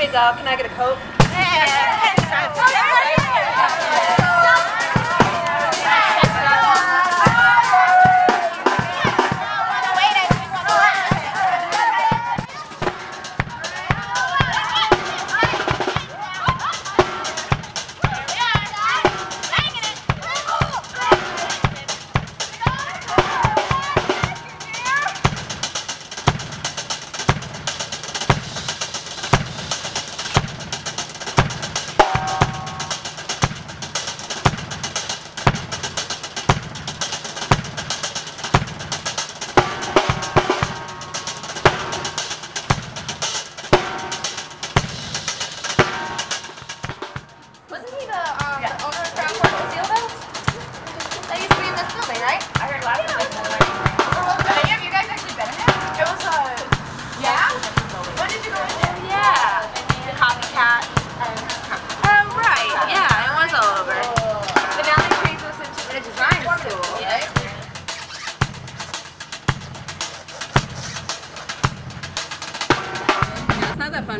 fades out. Can I get a coat? He the, um, the owner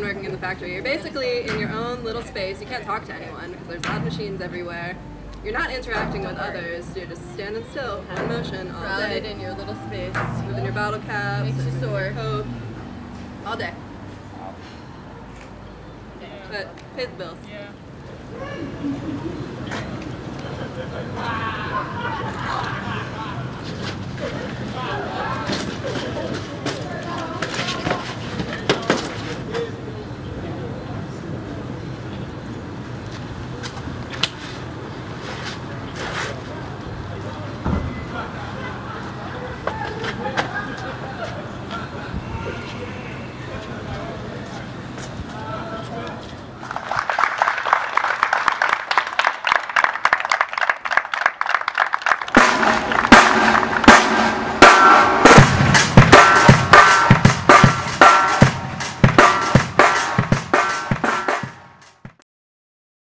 fun working in the factory. You're basically in your own little space. You can't talk to anyone because there's loud machines everywhere. You're not interacting with others. You're just standing still, in motion all Grounded day. in your little space. Within your bottle cap, Makes you sore. coat, all day. But pays the bills. Yeah.